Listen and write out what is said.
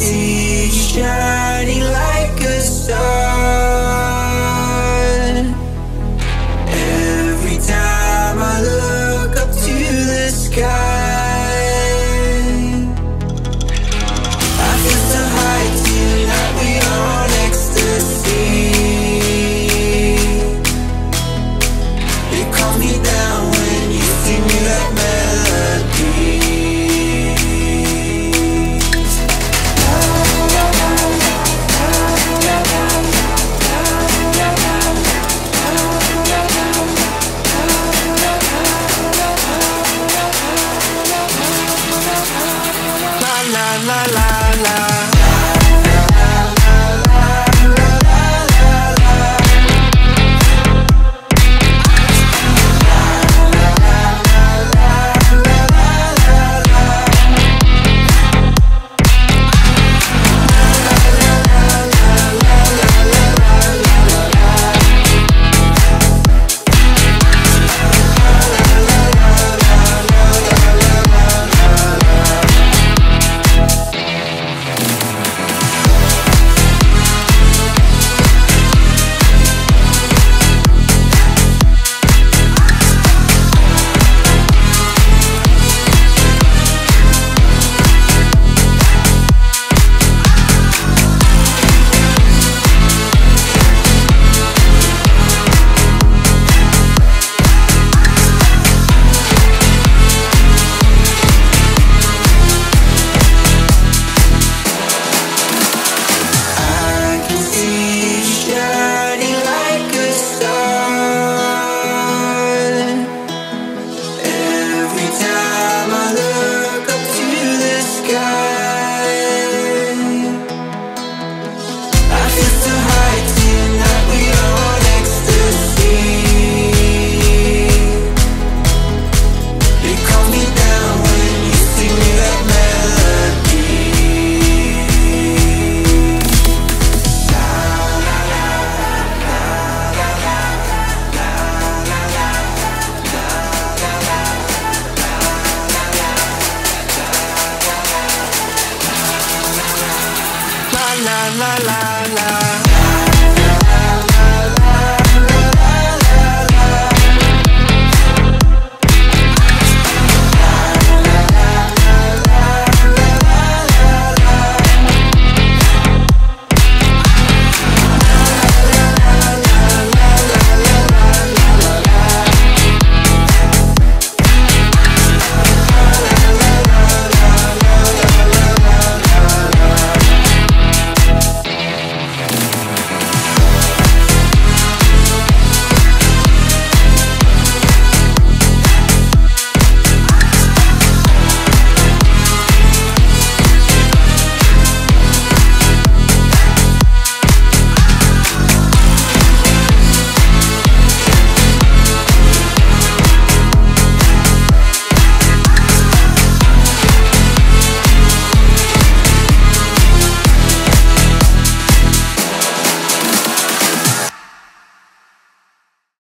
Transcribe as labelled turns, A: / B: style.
A: see shining like La la la la